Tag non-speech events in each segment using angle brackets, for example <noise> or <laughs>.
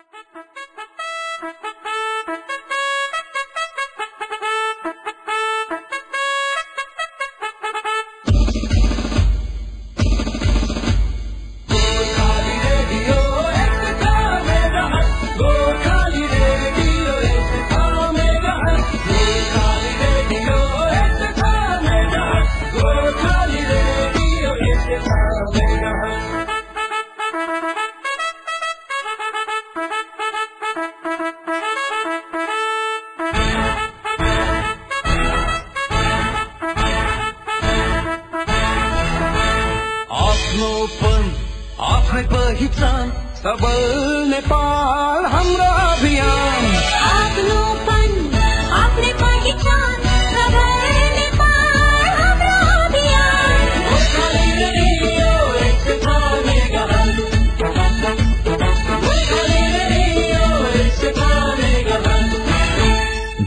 Thank <laughs> you.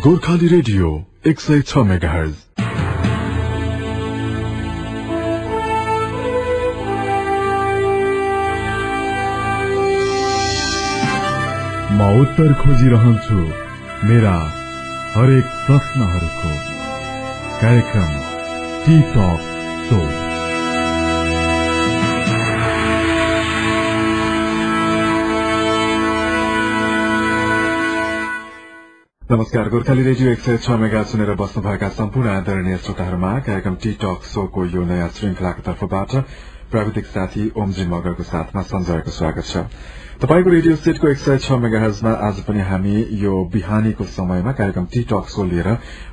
Gorkhali radio एक सय छ मेगाहर्ज। म उत्तर खोजिरहन्छु। मेरा हरेक प्रश्नहरूको कार्यक्रम टी टक सो नमस्कार गोर्खाली रेडियो एक सय छ मेगा सुनेर बस्नुभएका सम्पूर्ण आदरणीय श्रोताहरूमा कार्यक्रम टी टक शोको यो नयाँ श्रृंखलाको तर्फबाट प्राविधिक साथी ओमजी मगरको साथमा सञ्जयको स्वागत छ। तपाईँको रेडियो सेटको एक सय छ मेगाहजमा आज पनि हामी यो बिहानीको समयमा कार्यक्रम टी टक शो लिएर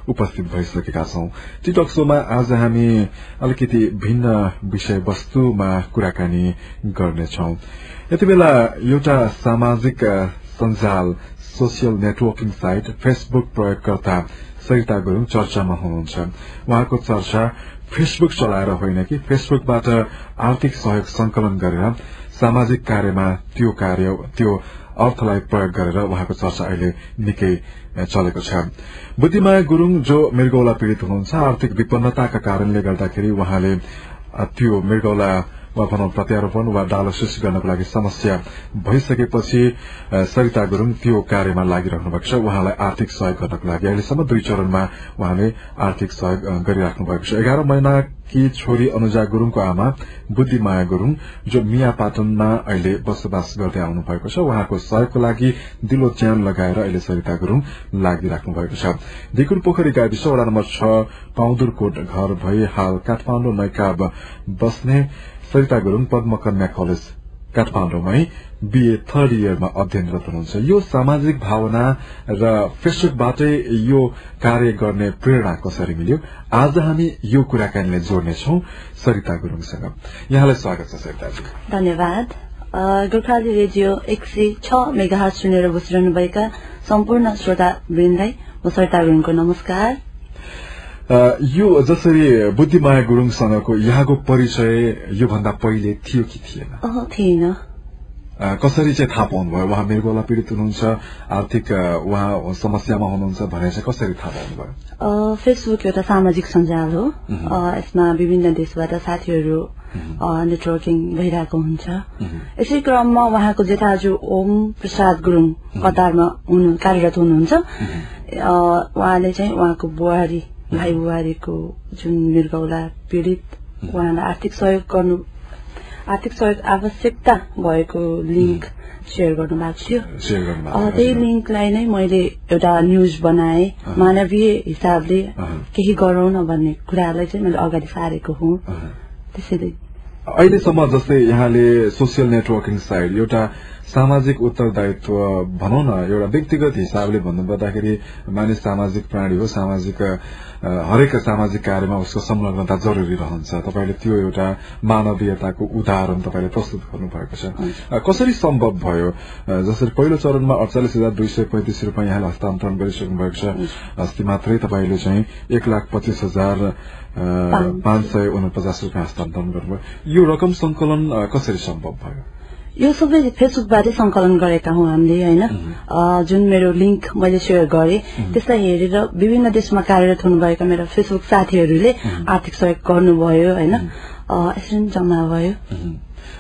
उपस्थित भइसकेका छौं। टी टक शोमा आज हामी अलिकति भिन्न विषयवस्तुमा कुराकानी गर्नेछौ। यति बेला एउटा सामाजिक सञ्जाल सोसियल नेटवर्किङ साइट फेसबुक प्रयोगकर्ता सरिता गुरूङ चर्चामा हुनुहुन्छ। उहाँको चर्चा फेसबुक चलाएर होइन कि फेसबुकबाट आर्थिक सहयोग संकलन गरेर सामाजिक कार्यमा त्यो कार्य त्यो अर्थलाई प्रयोग गरेर उहाँको चर्चा अहिले निकै चलेको छ। बुद्धिमाया गुरूङ जो मृगौला पीड़ित हुनुहुन्छ आर्थिक विपन्नताका कारणले गर्दाखेरि उहाँले त्यो मृगौला वा भनौँ प्रत्यारोपण वा डालोसिस गर्नको लागि समस्या भइसकेपछि सरिता गुरूङ त्यो कार्यमा लागिरहनु भएको छ। उहाँलाई आर्थिक सहयोग गर्नको लागि अहिलेसम्म दुई चरणमा उहाँले आर्थिक सहयोग गरिराख्नु भएको छ। एघार महिनाकी छोरी अनुजा गुरूङको आमा बुद्धिमाया गुरूङ जो मिया पाटनमा अहिले बसोबास गर्दै आउनु भएको छ उहाँको सहयोगको लागि दिलो च्यान लगाएर अहिले सरिता गुरूङ लागिराख्नु भएको छ। दिकुर पोखरी गाविस वडा नम्बर छ पाउदुरकोट घर भई हाल काठमाडौँ नैकाब बस्ने सरिता गुरूङ पद्मकन्या कलेज काठमाडौँमै बीए थर्ड इयरमा अध्ययनरत हुनुहुन्छ। यो सामाजिक भावना र फेसबुकबाटै यो कार्य गर्ने प्रेरणा कसरी मिल्यो? आज हामी यो कुराकानीलाई जोड्नेछौ सरिता गुरूङसँग यहाँलाई स्वागत छ सरिताजी। धन्यवाद। गोर्खाली रेडियो एक सय छ मेगा सुनेर बसिरहनुभएका सम्पूर्ण श्रोता वृन्दलाई म सरिता गुरुङको नमस्कार। यो जसरी बुद्धिमाया गुरूङसँगको यहाँको परिचय योभन्दा पहिले थियो कि थिएन? अह थिएन। कसरी चाहिँ थाहा पाउनुभयो? उहाँ मृगोला पीड़ित हुनुहुन्छ आर्थिक उहाँ समस्यामा हुनुहुन्छ भनेर चाहिँ कसरी थाहा पाउनुभयो? फेसबुक एउटा सामाजिक सञ्जाल हो। यसमा विभिन्न देशबाट साथीहरू नेटवर्किङ भइरहेको हुन्छ। यसै क्रममा उहाँको जेठाजु ओम प्रसाद गुरुङ कतारमा हुनु कार्यरत हुनुहुन्छ। उहाँले चाहिँ उहाँको बुहारी भाइ बुहारीको जुन मृगौला पीड़ित उहाँलाई आर्थिक सहयोग गर्नु आर्थिक सहयोग आवश्यकता भएको लिङ्क सेयर गर्नु भएको थियो। त्यही। लिङ्कलाई नै मैले एउटा न्युज बनाए। मानवीय हिसाबले केही गरौँ न भन्ने कुरालाई चाहिँ मैले अगाडि सारेको हुँ। त्यसैले अहिलेसम्म जस्तै यहाँले सोसियल नेटवर्किङ साइट एउटा सामाजिक उत्तरदायित्व भनौँ न एउटा व्यक्तिगत हिसाबले भन्नुपर्दाखेरि मानिस सामाजिक प्राणी हो सामाजिक हरेक सामाजिक कार्यमा उसको संलग्नता जरुरी रहन्छ। तपाईँले त्यो एउटा मानवीयताको उदाहरण तपाईँले प्रस्तुत गर्नुभएको छ। कसरी सम्भव भयो? जसरी पहिलो चरणमा अडचालिस हजार दुई सय पैंतिस रुपियाँ यहाँले हस्तान्तरण गरिसक्नु भएको छ अस्ति मात्रै तपाईँले चाहिँ एक लाख पच्चिस हजार पाँच सय। उनपचास रुपियाँ हस्तान्तरण गर्नुभयो। यो रकम संकलन कसरी सम्भव भयो? यो सबै फेसबुकबाटै संकलन गरेका हौँ हामीले होइन? जुन मेरो लिङ्क मैले सेयर गरेँ त्यसलाई हेरेर विभिन्न देशमा कार्यरत हुनुभएका मेरा फेसबुक साथीहरूले आर्थिक सहयोग गर्नुभयो होइन? यसरी जम्मा भयो।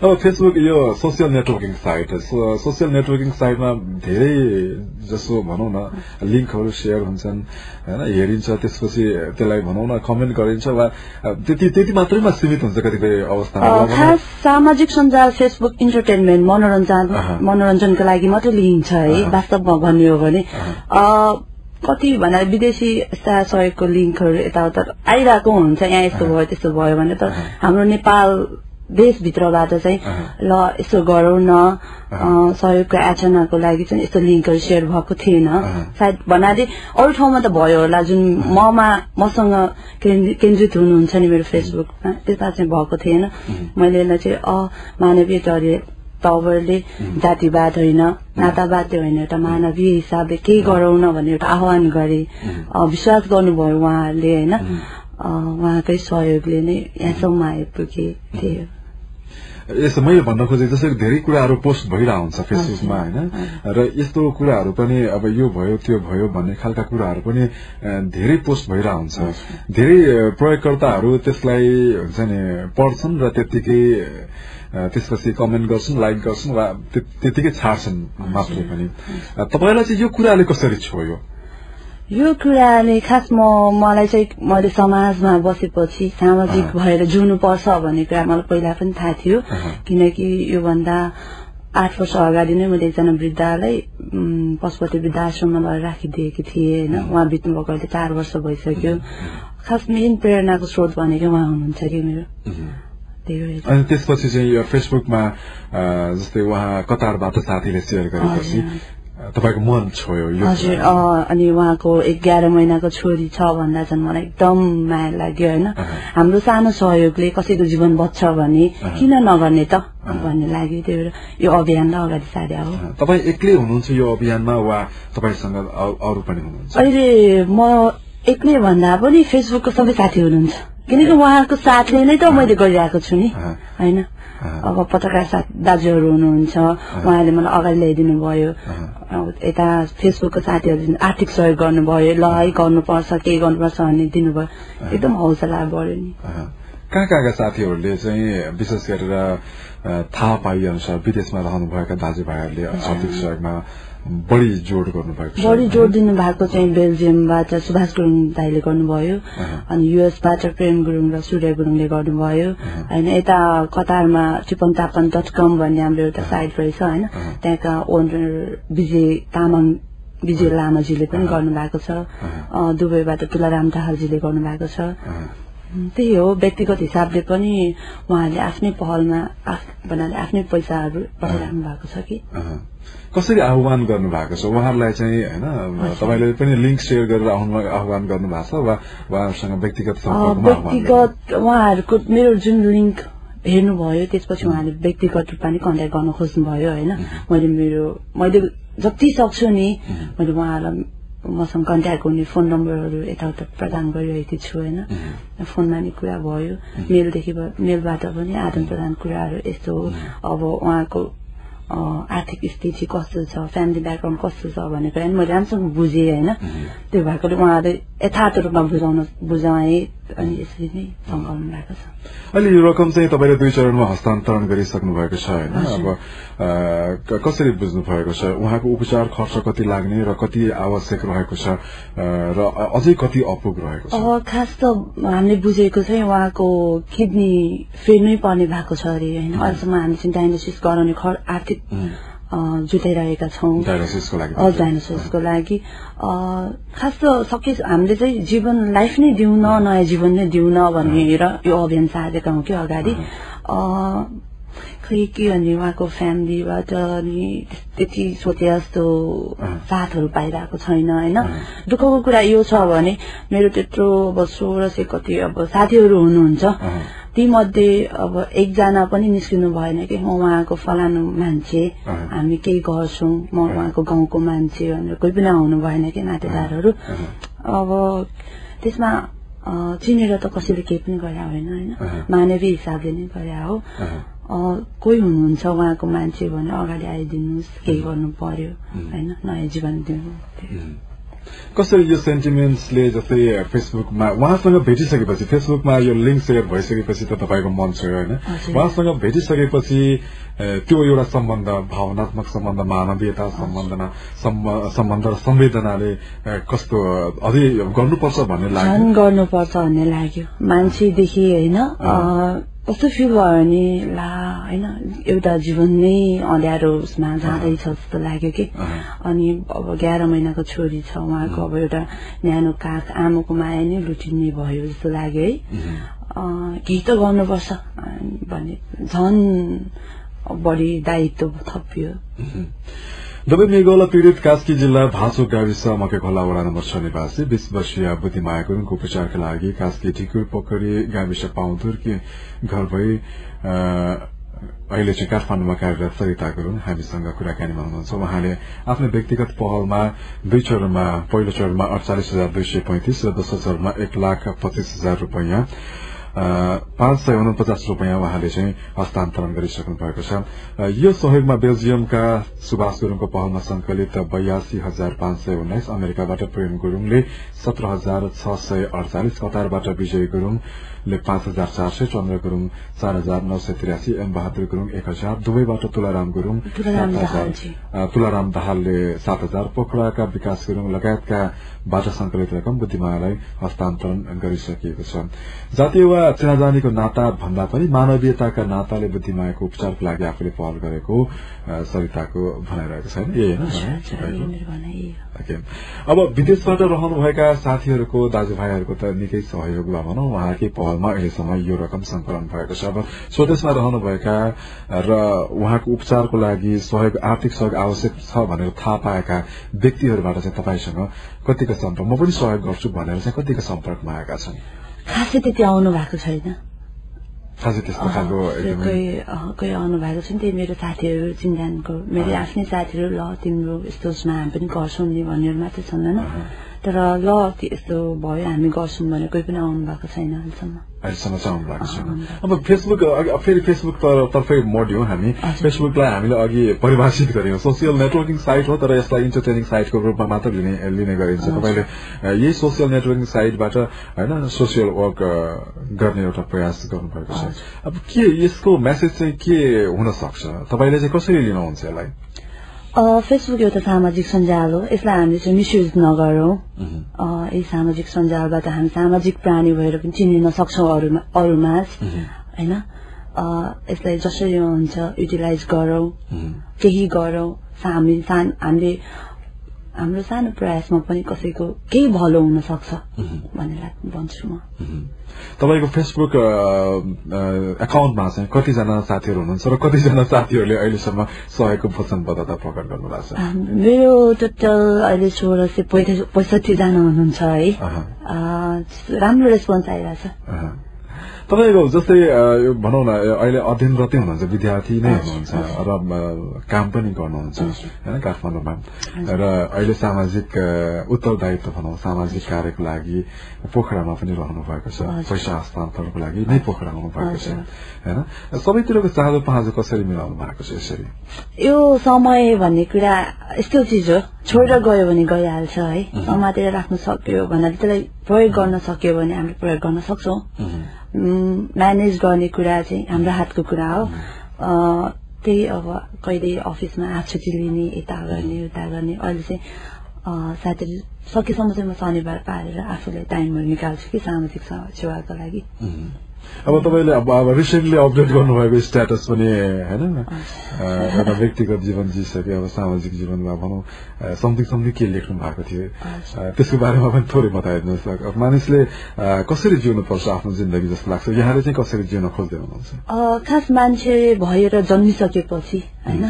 अब फेसबुक यो social networking site social networking साइटमा धेरै जसो भनौँ न लिङ्कहरू सेयर हुन्छन् होइन हेरिन्छ त्यसपछि त्यसलाई भनौँ न कमेन्ट गरिन्छ वा त्यति त्यति मात्रैमा सीमित हुन्छ कतिपय अवस्थामा खास सामाजिक सञ्जाल फेसबुक इन्टरटेनमेन्ट मनोरञ्जन। मनोरञ्जनको लागि मात्रै लिइन्छ है। वास्तवमा भन्ने हो भने कति भन्दा विदेशी यस्ता सहयोगको लिङ्कहरू यताउता आइरहेको हुन्छ यहाँ यस्तो भयो त्यस्तो भयो भने त हाम्रो नेपाल देशभित्रबाट चाहिँ ल यसो गरौँ न। सहयोगको याचनाको लागि चाहिँ यस्तो लिङ्कहरू सेयर भएको थिएन। सायद भन्नाले अरू ठाउँमा त भयो होला जुन ममा मसँग केन्द्रि- केन्द्रित हुनुहुन्छ नि मेरो फेसबुकमा त्यता चाहिँ भएको थिएन। मैले यसलाई चाहिँ अ मानवीय तवरले जातिवाद होइन नातावाद होइन एउटा मानवीय हिसाबले केही गरौँ न भन्ने एउटा आह्वान गरे। विश्वास गर्नुभयो उहाँहरूले होइन। उहाँकै सहयोगले नै यहाँसम्म आइपुगे थियो। यस्तो मैले भन्न खोजेको जसरी धेरै कुराहरू पोस्ट भइरहेको हुन्छ फेसबुकमा होइन? र यस्तो कुराहरू पनि अब यो भयो त्यो भयो भन्ने खालका कुराहरू पनि धेरै पोस्ट भइरहेको हुन्छ धेरै प्रयोगकर्ताहरू त्यसलाई हुन्छ नि पढ्छन् र त्यत्तिकै त्यसपछि कमेन्ट गर्छन् लाइक गर्छन् वा त्य- त्यत्तिकै छाड्छन् मात्रै पनि। तपाईँलाई चाहिँ यो कुराले कसरी छोयो? यो कुराले खास म मलाई चाहिँ मैले समाजमा बसेपछि सामाजिक भएर जिउनु पर्छ भन्ने कुरा मलाई पहिला पनि थाहा थियो। किनकि योभन्दा आठ वर्ष अगाडि नै मैले एकजना वृद्धालाई पशुपति वृद्धाश्रममा लगेर राखिदिएकी थिएँ होइन। उहाँ बित्नुभएको अहिले चार वर्ष भइसक्यो। खास मेन प्रेरणाको स्रोत भनेकै उहाँ हुनुहुन्छ कि मेरो। अनि त्यसपछि चाहिँ यो फेसबुकमा जस्तै उहाँ कतारबाट साथीले सेयर गरेपछि तपाईँको मन छोयो हजुर अनि उहाँको एघार महिनाको छोरी छ भन्दा चाहिँ मलाई एकदम माया लाग्यो होइन? हाम्रो सानो सहयोगले कसैको जीवन बच्छ भने किन नगर्ने त? भन्ने लाग्यो त्यही भएर यो अभियानलाई अगाडि सारे हो। तपाईँ एक्लै हुनुहुन्छ यो अभियानमा वा तपाईँसँग अरू पनि हुनुहुन्छ? अहिले म एक्लै भन्दा पनि फेसबुकको सबै साथी हुनुहुन्छ। किनकि उहाँको साथले नै त मैले गरिरहेको छु नि। होइन? अब पत्रकार साथ दाजुहरू हुनुहुन्छ उहाँले मलाई अगाडि ल्याइदिनु भयो यता फेसबुकको साथीहरूले आर्थिक सहयोग गर्नुभयो ल है गर्नुपर्छ केही गर्नुपर्छ भन्ने दिनुभयो। एकदम हौसला बढ्यो नि। कहाँ कहाँका साथीहरूले चाहिँ विशेष गरेर थाहा पाइए अनुसार विदेशमा रहनुभएका दाजुभाइहरूले आर्थिक सहयोगमा बढी जोड गर्नुभएको छ। बढी जोड दिनु भएको चाहिँ बेल्जियमबाट सुभाष गुरुङ दाईले गर्नुभयो अनि युएसबाट प्रेम गुरुङ र सूर्य गुरुङले गर्नुभयो। होइन यता कतारमा चिपन तापन डट कम भन्ने हाम्रो एउटा साइट रहेछ होइन। त्यहाँका ओनर विजय तामाङ विजय लामाजीले पनि गर्नुभएको छ। दुबईबाट तुलाराम दाहालजीले गर्नुभएको छ। त्यही हो व्यक्तिगत हिसाबले पनि उहाँले आफ्नै पहलमा आफ- भन्नाले आफ्नै पैसाहरू पठाइराख्नु भएको छ कि। कसरी आह्वान गर्नु भएको छ? उहाँहरूलाई चाहिँ होइन तपाईँले पनि लिङ्क सेयर गरेर आह्वान गर्नु भएको छ वा उहाँहरूसँग व्यक्तिगत व्यक्तिगत उहाँहरूको मेरो जुन लिङ्क हेर्नुभयो त्यसपछि उहाँले व्यक्तिगत रूपमा नै कन्ट्याक्ट गर्न खोज्नुभयो होइन। मैले मेरो मैले जति सक्छु नि मैले उहाँहरूलाई मसँग कन्ट्याक्ट हुने फोन नम्बरहरू यताउता प्रदान गरिरहेकी छु होइन। फोनमा नि कुरा भयो। मेलदेखि मेलबाट पनि आदान प्रदान कुराहरू यस्तो हो। अब उहाँको आर्थिक स्थिति कस्तो छ फ्यामिली ब्याकग्राउन्ड कस्तो छ भन्ने कुरा मैले राम्रोसँग बुझेँ होइन। त्यो भएकोले उहाँले यथार्थ रूपमा बुझाउन बुझाएँ। अनि यसरी नै सङ्कलन भएको छ। अहिले यो रकम चाहिँ तपाईँले दुई चरणमा हस्तान्तरण गरिसक्नु भएको छ होइन? अब कसरी बुझ्नु भएको छ? उहाँको उपचार खर्च कति लाग्ने र कति आवश्यक रहेको छ? र अझै कति अपुग रहेको छ? खास त हामीले बुझेको चाहिँ उहाँको किडनी फेर्नै पर्ने भएको छ अरे होइन? अहिलेसम्म हामीले चाहिँ डायनोसिस गराउने आर्थिक जुटाइरहेका छौँ। डायनोसर्सको लागि खास त सकि हामीले चाहिँ जीवन लाइफ नै दिउँ न नयाँ जीवन नै दिउँ न भनेर यो अभियान साधेका हौँ कि अगाडि। खै के भने उहाँको फ्यामिलीबाट अनि त्यति सोचे जस्तो साथहरू पाइरहेको छैन होइन? दुःखको कुरा यो छ भने मेरो त्यत्रो अब सोह्र सय कति अब साथीहरू हुनुहुन्छ। तीमध्ये अब एकजना पनि निस्किनु भएन कि म उहाँको फलानु मान्छे। हामी केही गर्छौँ म उहाँको गाउँको मान्छे भनेर कोही पनि आउनु भएन कि नातेदारहरू। अब त्यसमा चिनेर त कसैले केही पनि गरे होइन होइन? मानवीय हिसाबले नै गरे हो। अ, कोही हुनुहुन्छ उहाँको मान्छे भने अगाडि आइदिनुहोस् केही गर्नु पर्यो होइन? नयाँ जीवन दिनु। कसरी यो सेन्टिमेन्ट्सले जस्तै फेसबुकमा उहाँसँग भेटिसकेपछि फेसबुकमा यो लिङ्क सेयर भइसकेपछि त तपाईँको मन छ होइन। उहाँसँग भेटिसकेपछि त्यो एउटा सम्बन्ध भावनात्मक सम्बन्ध मानवीयता सम्बन्धमा सम्ब- सम्बन्ध र संवेदनाले कस्तो अझै गर्नुपर्छ भन्ने लाग्यो। गर्नुपर्छ भन्ने लाग्यो। मान्छेदेखि होइन कस्तो फिल भयो भने ला होइन एउटा जीवन नै अँध्यारो उसमा जाँदैछ जस्तो लाग्यो कि। अनि अब एघार महिनाको छोरी छ उहाँको अब एउटा न्यानो काख आमाको माया नै लुटिने भयो जस्तो लाग्यो है। केही त गर्नुपर्छ। भन्ने झन् बढी दायित्व थपियो। दबै मृगौला पीड़ित कास्की जिल्ला भाँचो गाविस मकै खोला वडा नम्बर छ निवासी बीस वर्षीय बुद्धिमाया गुरूङको उपचारका लागि कास्की ढिकुर पोखरी गाविस पाउँदुरकी घर भई अहिले चाहिँ काठमाडौँमा कार्यरत सरिता गुरूङ हामीसँग कुराकानीमा हुनुहुन्छ। उहाँले आफ्नो व्यक्तिगत पहलमा दुई चरणमा पहिलो चरणमा अडचालिस हजार दुई सय पैंतिस र दोस्रो चरणमा एक लाख पच्चीस हजार रूपियाँ पाँच सय उनपचास रूपियाँ उहाँले चाहिँ हस्तान्तरण गरिसक्नु भएको छ यो सहयोगमा बेल्जियमका सुभाष गुरूङको पहलमा संकलित बयासी हजार पाँच सय उन्नाइस अमेरिकाबाट प्रेम गुरूङले सत्र हजार छ सय अडचालिस कतारबाट विजय गुरूङले पाँच हजार चार सय चन्द्र गुरूङ चार हजार नौ सय तिरासी एम बहादुर गुरूङ एक हजार दुवैबाट तुलाराम गुरूङ तुलाराम दाहालले सात हजार पोखराका विकास गुरूङ लगायतका बाट संकलित रकम बुद्धिमालाई हस्तान्तरण गरिसकिएको छ। जातीय वा चिनाजानीको नाता भन्दा पनि मानवीयताका नाताले बुद्धिमायाको उपचारको लागि आफूले पहल गरेको सरिताको भनाइरहेको छैन। ओके। अब विदेशबाट रहनुभएका साथीहरूको दाजुभाइहरूको त निकै सहयोग वा भनौँ उहाँकै पहलमा अहिलेसम्म यो रकम संकलन भएको छ अब स्वदेशमा रहनुभएका र उहाँको उपचारको लागि सहयोग आर्थिक सहयोग आवश्यक छ भनेर थाहा पाएका व्यक्तिहरूबाट चाहिँ तपाईँसँग कतिको सम्पर्क म पनि सहयोग गर्छु भनेर चाहिँ कतिको सम्पर्कमा आएका छन्? खासै त्यति आउनु भएको छैन। खासै त्यस्तो खालको एकदमै कोही कोही आउनु भएको छैन त्यही मेरो साथीहरू चिन्जानको मेरो आफ्नै साथीहरू ल तिम्रो यस्तो उसमा हामी पनि गर्छौँ नि भन्नेहरू मात्रै छन् होइन? तर ल यस्तो भयो हामी गर्छौँ भने कोही पनि आउनु भएको छैन अहिलेसम्म। अहिलेसम्म चाहिँ आउनु भएको छैन। अब फेसबुक फेरि फेसबुक तर- तर्फै मोड्यौँ हामी। फेसबुकलाई हामीले अघि परिभाषित गर्यौँ सोसियल नेटवर्किङ साइट हो तर यसलाई इन्टरटेनिङ साइटको रूपमा मात्र लिने लिने गरिन्छ। तपाईँले यही सोसियल नेटवर्किङ साइटबाट होइन सोसियल वर्क गर्ने एउटा प्रयास गर्नुभएको छ। अब के यसको मेसेज चाहिँ के हुन सक्छ? तपाईँले चाहिँ कसरी लिनुहुन्छ यसलाई? फेसबुक एउटा सामाजिक सञ्जाल हो। यसलाई हामीले चाहिँ मिसयुज नगरौँ यही सामाजिक सञ्जालबाट हामी सामाजिक प्राणी भएर पनि चिनिन सक्छौँ अरूमा अरूमाझ। होइन? यसलाई जसरी हुन्छ युटिलाइज गरौँ। केही गरौँ। सा- हामी सान हामीले हाम्रो सानो प्रयासमा पनि कसैको केही भलो हुन सक्छ लाग- भन्छु म। तपाईँको फेसबुक एकाउन्टमा चाहिँ कतिजना साथीहरू हुनुहुन्छ र कतिजना साथीहरूले अहिलेसम्म सहयोगको वचनबद्धता प्रकट गर्नुभएको छ? मेरो टोटल अहिले सोह्र सय पैँसठी जना हुनुहुन्छ है। राम्रो रेस्पोन्स आइरहेछ। तपाईँको जस्तै भनौँ न अहिले अध्ययनरतै हुनुहुन्छ विद्यार्थी नै हुनुहुन्छ र काम पनि गर्नुहुन्छ होइन काठमाडौँमा। र अहिले सामाजिक उत्तरदायित्व भनौँ सामाजिक कार्यको लागि पोखरामा पनि रहनु भएको छ। पैसा हस्तान्तरणको लागि नै पोखरा आउनु भएको छ होइन। सबैतिरको चाँजो पाँजो कसरी मिलाउनु भएको छ यसरी? यो समय भन्ने कुरा यस्तो चिज हो छोडेर गयो भने गइहाल्छ है। समातेर राख्न सक्यो भन्नाले त्यसलाई प्रयोग गर्न सक्यो भने हामीले प्रयोग गर्न सक्छौँ। म्यानेज गर्ने कुरा चाहिँ हाम्रो हातको कुरा हो। त्यही अब कहिले अफिसमा छुट्टी लिने यता गर्ने उता गर्ने अहिले चाहिँ साथीहरू सकेसम्म चाहिँ म शनिबार पारेर आफूले टाइमहरू निकाल्छु कि सामाजिक सेवा- सेवाको लागि। अब तपाईँले अब रिसेन्टली अपडेट गर्नुभएको स्ट्याटस पनि होइन? एउटा व्यक्तिगत जीवन जिसके अब सामाजिक जीवनमा भनौँ समथिङ समथिङ के लेख्नु भएको थियो। त्यसको बारेमा पनि थोरै बताइदिनुहोस्। मानिसले कसरी जिउनुपर्छ आफ्नो जिन्दगी जस्तो लाग्छ? यहाँले चाहिँ कसरी जिउन खोज्दै हुनुहुन्छ खास मान्छे भएर जन्मिसकेपछि होइन?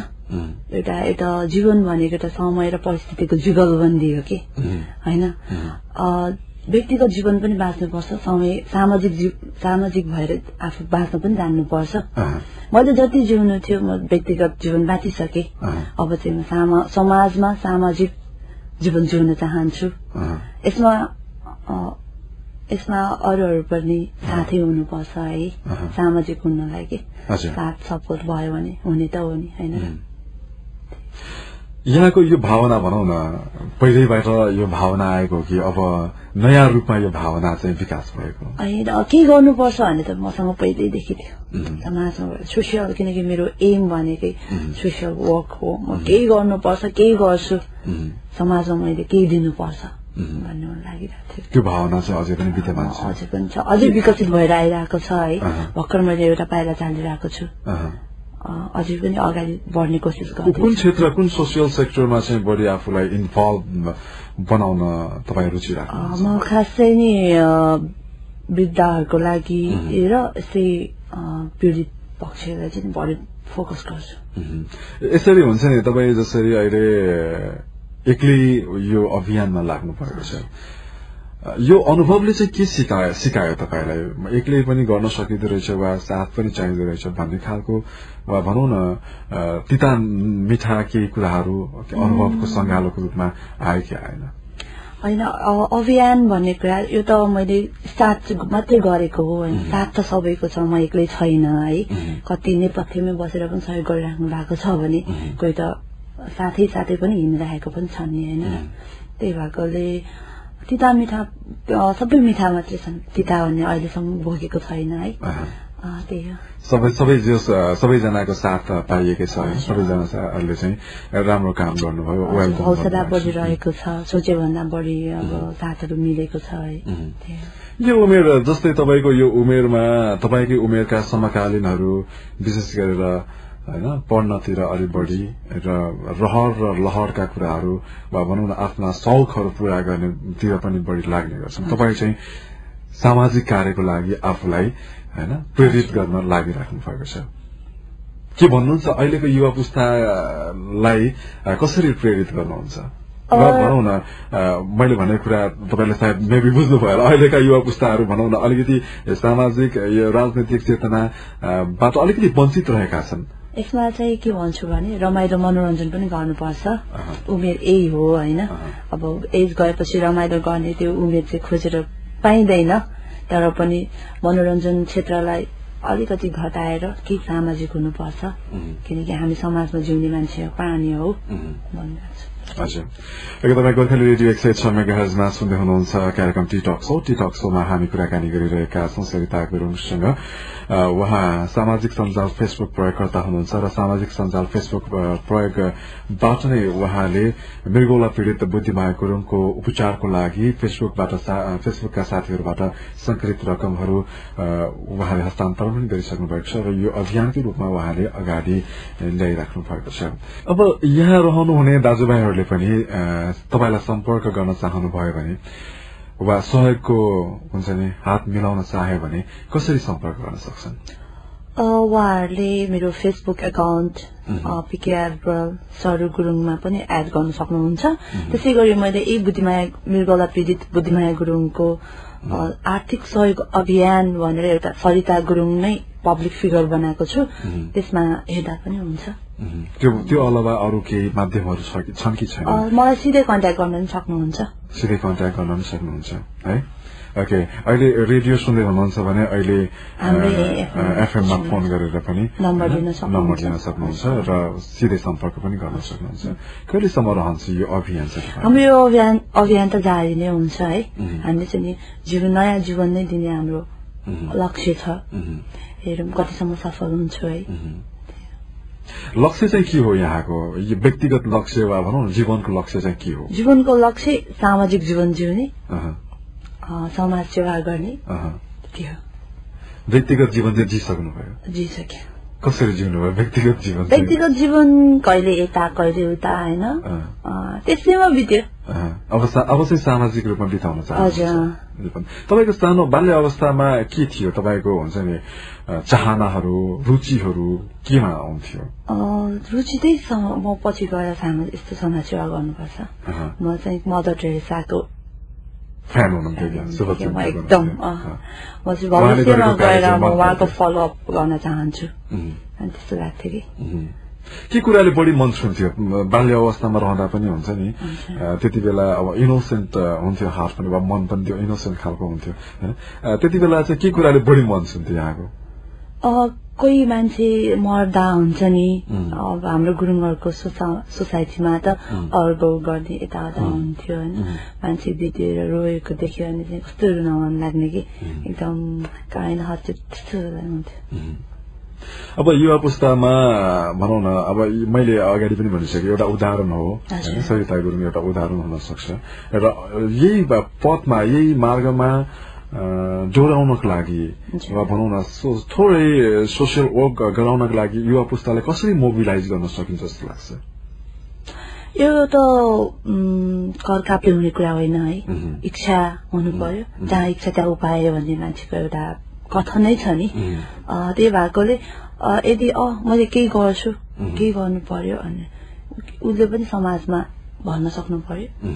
एउटा एउटा जीवन भनेको एउटा समय र परिस्थितिको जुगलबन्दी हो कि? होइन? व्यक्तिगत जीवन पनि बाँच्नुपर्छ समय सामाजिक सामाजिक भएर आफू बाँच्न पनि जान्नुपर्छ मैले जति जिउनु थियो म व्यक्तिगत जीवन बाँचिसके। अब चाहिँ म सामा समाजमा सामाजिक जीवन जिउन चाहन्छु। यसमा यसमा अरूहरू पनि साथै हुनुपर्छ है। सामाजिक हुनलाई कि। साथ सपोर्ट भयो भने हुने त हो नि होइन? यहाँको यो भावना भनौँ न पहिल्यैबाट यो भावना आएको कि अब नयाँ रूपमा यो भावना चाहिँ विकास भएको। होइन के गर्नुपर्छ भन्ने त मसँग पहिल्यैदेखि थियो समाजमा सोसियल किनकि मेरो एम भनेकै सोसियल वर्क हो म केही गर्नुपर्छ केही गर्छु। समाजमा मैले केही दिनुपर्छ भन्ने लागिरहेको थियो। त्यो भावना चाहिँ अझै पनि विद्यमान छ। अझै पनि छ। अझै विकसित भएर आइरहेको छ है। भर्खर मैले एउटा पाइला चालिरहेको छु। अझै पनि अगाडि बढ्ने कोसिस कुन गर्दैछु क्षेत्र कुन सोसियल सेक्टरमा चाहिँ बढी आफूलाई इन्भल्भ बनाउन तपाईँ रुचि राख्नुहुन्छ? म खास नि वृद्धहरूको लागि र यस्तै पीडित पक्षलाई चाहिँ बढी फोकस गर्छु। यसरी हुन्छ नि तपाईँ जसरी अहिले एक्लै यो अभियानमा लाग्नु भएको छ। यो अनुभवले चाहिँ के सिकायो सिकायो तपाईँलाई? एक्लै पनि गर्न सकिँदो रहेछ वा साथ पनि चाहिँदो रहेछ भन्ने खालको वा भनौँ न तिता मिठा केही कुराहरू अनुभवको सङ्गालोको रूपमा आयो कि आएन? होइन अभियान भन्ने कुरा यो त मैले स्टार्ट मात्रै गरेको हो होइन साथ त सबैको छ म एक्लै छैन है। कति नेपथ्यमै बसेर पनि सहयोग गरिराख्नु भएको छ भने कोही त साथै साथै पनि हिँडिरहेको पनि छन् नि होइन। त्यही भएकोले तिता मिठा सबै मिठा मात्रै छन्। तिता भन्ने अहिलेसम्म भोगेको छैन है। त्यही हो। सबै सबै जस सबैजनाको साथ पाइएकै छ सबैजनाले चाहिँ राम्रो काम गर्नुभयो। हौसला। बढिरहेको छ। सोचे भन्दा बढी अब साथहरू मिलेको छ हो। यो उमेर जस्तै तपाईँको यो उमेरमा तपाईँकै उमेरका समकालीनहरू विशेष गरेर होइन? पढ्नतिर अलि बढी र रहर र लहरका कुराहरू वा भनौँ न आफ्ना शौकहरू पूरा गर्नेतिर पनि बढी लाग्ने गर्छन्। तपाईँ चाहिँ सामाजिक कार्यको लागि आफूलाई होइन प्रेरित गर्न लागिराख्नु भएको छ। के भन्नुहुन्छ? अहिलेको युवा पुस्तालाई कसरी प्रेरित गर्नुहुन्छ? र भनौँ न मैले भनेको कुरा तपाईँले सायद मेबी बुझ्नुभयो होला। अहिलेका युवा पुस्ताहरू भनौँ न अलिकति सामाजिक यो राजनैतिक चेतनाबाट अलिकति वञ्चित रहेका छन्। यसमा चाहिँ के भन्छु भने रमाइलो मनोरञ्जन पनि गर्नुपर्छ। उमेर यही हो होइन। अब एज गएपछि रमाइलो गर्ने त्यो उमेर चाहिँ खोजेर पाइँदैन। तर पनि मनोरञ्जन क्षेत्रलाई अलिकति घटाएर केही सामाजिक हुनुपर्छ। किनकि हामी समाजमा जिउने मान्छे हो प्राणी हो। छु हजुर तपाईँ गोर्खाली रेडियो एक सय छ मेगाहजमा सुन्दै हुनुहुन्छ कार्यक्रम टी शो टी शोमा हामी कुराकानी गरिरहेका छौँ सरिता गुरुङसँग उहाँ सामाजिक सञ्जाल फेसबुक प्रयोगकर्ता हुनुहुन्छ र सामाजिक सञ्जाल फेसबुक प्रयोगबाट नै उहाँले मृगौला पीड़ित बुद्धिमाया गुरुङको उपचारको लागि फेसबुकबाट फेसबुकका साथीहरूबाट संकलित रकमहरू उहाँले हस्तान्तरण पनि गरिसक्नु भएको छ र यो अभियानकै रूपमा उहाँले अगाडि ल्याइराख्नु भएको छ अब यहाँ रहनुहुने दाजुभाइहरूले पनि अ, तपाईँलाई सम्पर्क गर्न चाहनुभयो भने वा सहयोगको हुन्छ नि हात मिलाउन चाह्यो भने कसरी सम्पर्क गर्न सक्छन्? उहाँहरूले मेरो फेसबुक एकाउन्ट पिकेआर सरू गुरुङमा पनि एड गर्न सक्नुहुन्छ। त्यसै गरी मैले यही बुद्धिमाया मृगौला पीडित बुद्धिमाया गुरुङको आर्थिक सहयोग अभियान भनेर एउटा सरिता गुरुङ नै पब्लिक फिगर बनाएको छु। त्यसमा हेर्दा पनि हुन्छ। त्यो त्यो अलावा अरू केही माध्यमहरू छन् कि छैन? मलाई सिधै कन्ट्याक्ट गर्न पनि सक्नुहुन्छ। सिधै कन्ट्याक्ट गर्न पनि सक्नुहुन्छ है? ओके अहिले रेडियो सुन्दै हुनुहुन्छ भने अहिले एफएममा फोन गरेर पनि नम्बर दिन सक्नुहुन्छ। र सिधै सम्पर्क पनि गर्न सक्नुहुन्छ। कहिलेसम्म रहन्छ यो अभियान चाहिँ? हाम्रो यो अभियान अभियान त जारी नै हुन्छ है। हामीले चाहिँ नि जीवन नयाँ जीवन नै दिने हाम्रो लक्ष्य छ। हेरौँ कतिसम्म सफल हुन्छु है। लक्ष्य चाहिँ के हो यहाँको? यो व्यक्तिगत लक्ष्य वा भनौँ जीवनको लक्ष्य चाहिँ के हो? जीवनको लक्ष्य सामाजिक जीवन जिउने। समाज सेवा गर्ने। त्यो। व्यक्तिगत जीवन चाहिँ जिसक्नुभयो जिसक्यो कसरी जिउनुभयो? व्यक्तिगत जीवन? व्यक्तिगत जीवन कहिले यता कहिले उता होइन? त्यसैमा बित्यो। अब अब चाहिँ सामाजिक रूपमा बिताउन। जीवन। तपाईँको सानो बाल्य अवस्थामा के थियो? तपाईँको हुन्छ नि चाहनाहरू रुचिहरू केमा आउँथ्यो? रुचि त्यही म पछि गएर यस्तो समाज सेवा गर्नुपर्छ। म चाहिँ मदर टेरेसाको फ्यान हुनुहुन्थ्यो एकदम। म भविष्यमा गएर म उहाँको। फलोअप गर्न चाहन्छु। अनि त्यस्तो लाग्थ्यो कि। के कुराले बढी मन छुन्थ्यो। बाल्य अवस्थामा रहँदा पनि हुन्छ नि। त्यति बेला अब इनोसेन्ट हुन्थ्यो हार्ट पनि वा मन पनि त्यो इनोसेन्ट खालको हुन्थ्यो। त्यति बेला चाहिँ के कुराले बढी मन छुन्थ्यो यहाँको? कोही मान्छे मर्दा हुन्छ नि अब हाम्रो गुरुङहरूको सोसा- सोसाइटीमा त अर्को गर्ने यताउता हुन्थ्यो होइन। मान्छे दिदीएर रोएको देख्यो भने चाहिँ कस्तो रुन मन लाग्ने कि? एकदम काइन्ड हार्टेड त्यस्तो हुन्थ्यो। अब युवा पुस्तामा भनौँ न अब मैले अगाडि पनि भनिसकेँ एउटा उदाहरण हो? सरिता गुरुङ एउटा उदाहरण हुन सक्छ। र यही पथमा यही मार्गमा जोडाउनको लागि। वा भनौँ न सो- थोरै सोसियल वर्क गराउनको लागि युवा पुस्तालाई कसरी मोबिलाइज गर्न सकिन्छ जस्तो लाग्छ? यो त कर काप्ले हुने कुरा होइन है। इच्छा हुनु पर्यो। जहाँ इच्छा त्यहाँ उपाय भन्ने मान्छेको एउटा कथनै छ नि। त्यही भएकोले यदि अ मैले केही गर्छु केही गर्नु पर्यो अनि उसले पनि समाजमा भन्न सक्नु पर्यो।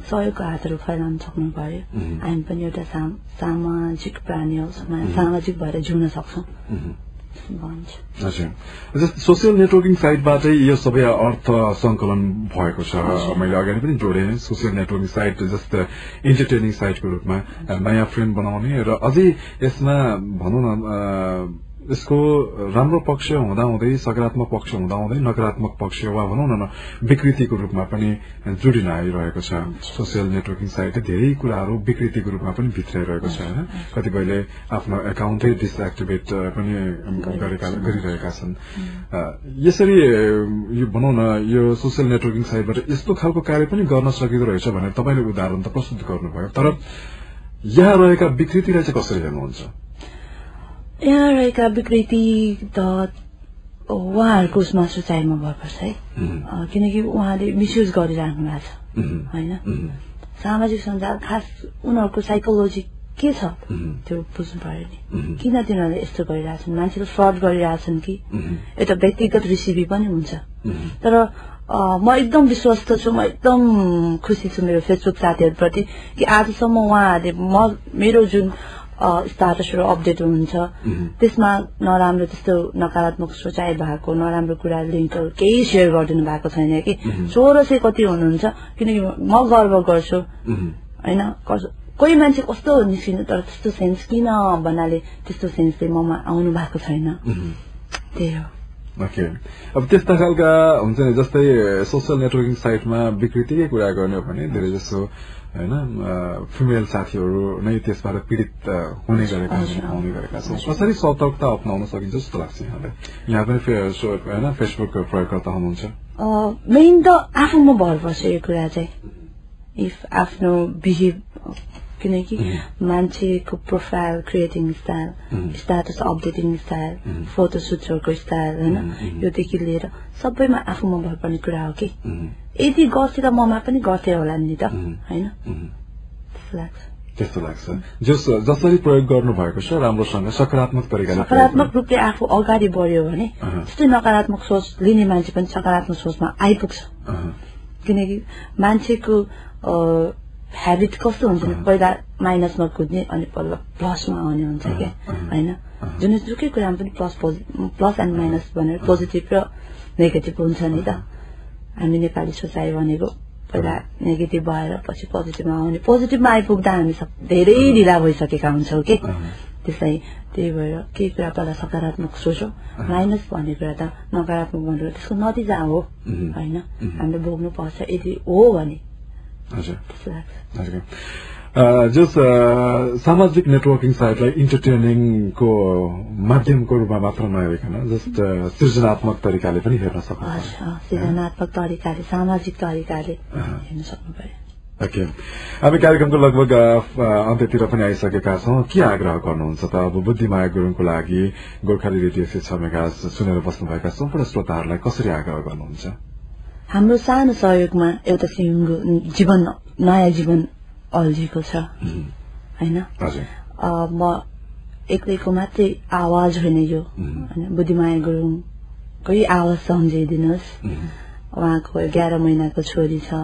सहयोगको हातहरू फैलाउन सक्नु पर्यो हामी पनि एउटा साम- सामाजिक प्राणी हौ समा- सामाजिक भएर जिउन सक्छौँ। सोसियल नेटवर्किङ साइटबाटै यो सबै अर्थ संकलन भएको छ। मैले अगाडि पनि जोडेँ सोसियल नेटवर्किङ साइट जस्तो इन्टरटेनिङ साइटको रूपमा नयाँ फ्रेन्ड बनाउने र अझै यसमा भनौँ न यसको राम्रो पक्ष हुँदाहुँदै सकारात्मक पक्ष हुँदाहुँदै नकारात्मक पक्ष वा भनौँ न विकृतिको रूपमा पनि जोडिन आइरहेको छ। सोसियल नेटवर्किङ साइटले धेरै कुराहरू विकृतिको रूपमा पनि भित्राइरहेको छ होइन? कतिपयले आफ्नो एकाउन्टै डिसएक्टिभेट पनि गरिरहेका छन्। यसरी यो भनौँ न यो सोसियल नेटवर्किङ साइटबाट यस्तो खालको कार्य पनि गर्न सकिँदो रहेछ भनेर तपाईँले उदाहरण त प्रस्तुत गर्नुभयो। तर यहाँ रहेका विकृतिलाई चाहिँ कसरी हेर्नुहुन्छ? यहाँ रहेका विकृति त उहाँहरूको उसमा सोचाइमा भर पर्छ है किनकि उहाँले मिसयुज गरिराख्नु भएको छ। होइन? सामाजिक सञ्जाल खास उनीहरूको साइकोलोजी के छ? त्यो बुझ्नु पर्यो नि। किन तिनीहरूले यस्तो गरिरहेछन्? मान्छेले फ्रड गरिरहेछन् कि? एउटा व्यक्तिगत रिसिभी पनि हुन्छ। तर म एकदम विश्वस्त छु म एकदम खुसी छु मेरो फेसबुक साथीहरूप्रति कि आजसम्म उहाँहरूले म मेरो जुन स्टाटसहरू अपडेट हुन्छ त्यसमा नराम्रो त्यस्तो नकारात्मक सोचाइ भएको नराम्रो कुरा लिङ्कहरू केही सेयर गरिदिनु भएको छैन कि। सोह्र सय कति हुनुहुन्छ किनकि म गर्व गर्छु। होइन कोही मान्छे कस्तो निस्किनु तर त्यस्तो सेन्स किन भन्नाले त्यस्तो सेन्सले ममा आउनु भएको छैन। त्यही हो। ओके। अब त्यस्ता खालका हुन्छ नि जस्तै सोसियल नेटवर्किङ साइटमा विकृतिकै कुरा गर्ने हो भने धेरै जसो होइन फिमेल साथीहरू नै त्यसबाट पीड़ित हुने गरेका छन् आउने गरेका छन्। कसरी सतर्कता अप्नाउन सकिन्छ जस्तो लाग्छ यहाँलाई? यहाँ पनि होइन फेसबुक प्रयोगकर्ता हुनुहुन्छ। मेन त आफूमा भर पर्छ यो कुरा चाहिँ। इफ आफ्नो बिहेभ किनकि मान्छेको profile creating style status updating style photo सुटहरूको style होइन? योदेखि लिएर सबैमा आफूमा भर पर्ने कुरा हो कि? यदि गर्थे त ममा पनि गर्थे होला नि त होइन? त्यस्तो लाग्छ। त्यस्तो लाग्छ। जस जसरी प्रयोग गर्नु भएको छ राम्रोसँग सकारात्मक तरिकाले सकारात्मक रूपले आफू अगाडि बढ्यो भने त्यस्तै नकारात्मक सोच लिने मान्छे पनि सकारात्मक सोचमा आइपुग्छ। किनकि मान्छेको ह्याबिट कस्तो हुन्छ भने पहिला माइनसमा कुद्ने अनि पहिला प्लसमा आउने हुन्छ क्या होइन? जुन जुकै कुरामा पनि प्लस प्लस एन्ड माइनस भनेर पोजिटिभ र नेगेटिभ हुन्छ नि त। हामी नेपाली सोचाइ भनेको पहिला नेगेटिभ भएर पछि पोजिटिभमा आउने। पोजिटिभमा आइपुग्दा हामी सब धेरै ढिला भइसकेका हुन्छौँ कि? त्यसलाई त्यही भएर केही कुरा पहिला सकारात्मक सोचौँ। माइनस भन्ने कुरा त नकारात्मक भनेर त्यसको नतिजा हो। होइन? हामीले भोग्नु पर्छ यदि हो भने हजुर। जस सामाजिक नेटवर्किङ साइटलाई इन्टरटेनिङको माध्यमको रूपमा मात्र नहेरिकन जस्ट सृजनात्मक तरिकाले पनि हेर्न अँ, सृजनात्मक तरिकाले सामाजिक तरिकाले हेर्न सक्नु पर्यो ओके। हामी कार्यक्रमको लगभग अन्त्यतिर पनि आइसकेका छौँ। के आग्रह गर्नुहुन्छ त? अब बुद्धिमाया गुरुङको लागि गोर्खाली रेडियो शिक्षा मेगा सुनेर बस्नुभएका सम्पूर्ण श्रोताहरूलाई कसरी आग्रह गर्नुहुन्छ? हाम्रो सानो सहयोगमा एउटा सिङ्गो जीवन नयाँ जीवन अल्झिएको छ। होइन? म एक्लैको मात्रै आवाज होइन यो। होइन बुद्धिमाया गुरुङकै आवाज सम्झिदिनुहोस् उहाँको एघार महिनाको छोरी छ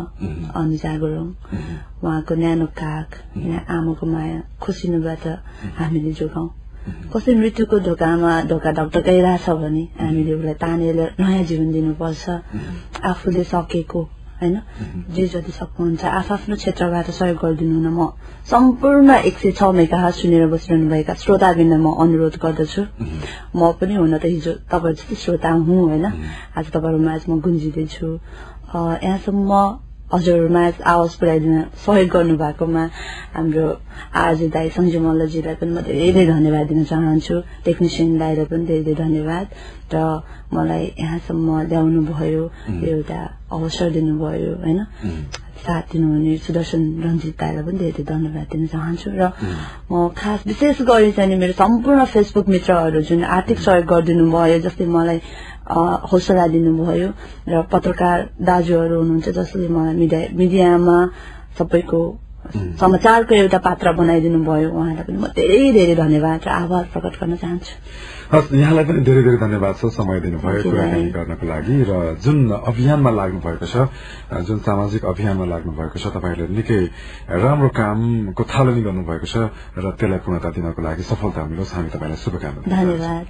अनुजा गुरुङ। उहाँको न्यानो काग आमाको माया खुसिनुबाट हामीले जोगाउँ। कसै मृत्युको ढोकामा ढोका ढकढकाइरहेछ भने हामीले उसलाई तानेर नयाँ जीवन दिनुपर्छ। आफूले सकेको होइन? जे जति सक्नुहुन्छ आफ्नो क्षेत्रबाट सहयोग गरिदिनु हुन म सम्पूर्ण एक सय छ मेगा सुनेर बसिरहनुभएका श्रोताबिन्द म अनुरोध गर्दछु। म पनि हुन त हिजो तपाईँहरू जस्तै श्रोता हुँ होइन? आज तपाईँहरूमा आज म गुन्जिँदैछु। यहाँसम्म हजुरहरूमा आवाज पुर्याइदिन सहयोग गर्नुभएकोमा हाम्रो आरजे दाई सञ्जु मल्लजीलाई पनि म धेरै धेरै धन्यवाद दिन चाहन्छु। टेक्निसियन दाईलाई पनि धेरै धेरै धन्यवाद। र मलाई यहाँसम्म ल्याउनु भयो यो एउटा अवसर दिनुभयो होइन? साथ दिनुहुने सुदर्शन रञ्जित दाईलाई पनि धेरै धेरै धन्यवाद दिन चाहन्छु र म खास विशेष गरी चाहिँ मेरो सम्पूर्ण फेसबुक मित्रहरू जुन आर्थिक सहयोग गरिदिनु भयो जस्तै मलाई हौसला दिनुभयो र पत्रकार दाजुहरू हुनुहुन्छ जसले मलाई मिडिया मिडियामा सबैको समाचारको एउटा पात्र बनाइदिनु भयो उहाँलाई पनि म धेरै धेरै धन्यवाद र आभार प्रकट गर्न चाहन्छु। हस् यहाँलाई पनि धेरै धेरै धन्यवाद छ समय दिनुभयो कुराकानी। गर्नको लागि र जुन अभियानमा लाग्नु भएको छ जुन सामाजिक अभियानमा लाग्नु भएको छ तपाईँहरूले निकै राम्रो कामको थालनी गर्नुभएको छ र त्यसलाई पूर्णता दिनको लागि सफलता मिलोस् हामी तपाईँलाई शुभकामना। धन्यवाद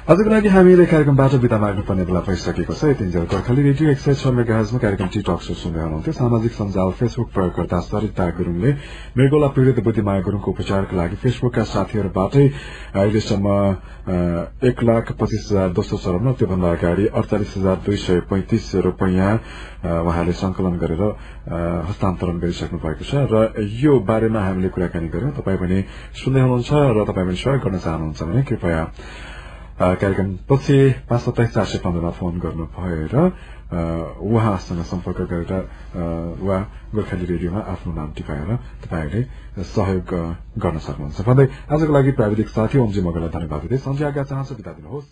आजको लागि हामीले कार्यक्रमबाट विदा माग्नुपर्ने बेला भइसकेको छ। यतिन्जेल गोर्खाली रेडियो एक सय छ मेगाहजमा कार्यक्रम टी टक सो सुन्दै हुनुहुन्थ्यो। सामाजिक सञ्जाल फेसबुक प्रयोगकर्ता सरिता गुरूङले मृगोला पीड़ित बुद्धिमाया गुरूङको उपचारको लागि फेसबुकका साथीहरूबाटै अहिलेसम्म एक लाख पच्चिस हजार दोस्रो चरणमा त्योभन्दा अगाडि अडचालिस हजार दुई सय पैंतिस रूपियाँ उहाँले संकलन गरेर हस्तान्तरण गरिसक्नु भएको छ। र यो बारेमा हामीले कुराकानी गर्यौं तपाईँ पनि सुन्दै हुनुहुन्छ र तपाईँ पनि सहयोग गर्न चाहनुहुन्छ भने कृपया कार्यक्रम पछि पाँच सत्ताइस चार सय पन्ध्रमा फोन गर्नु अ, उहाँसँग सम्पर्क गरेर वा गोर्खाली रेडियोमा आफ्नो नाम टिपाएर तपाईँहरूले सहयोग गर्न सक्नुहुन्छ। भन्दै आजको लागि प्राविधिक साथी ओमजी मगरलाई धन्यवाद दिँदै सन्ध्या आज्ञा चाहन्छु बिता दिनुहोस्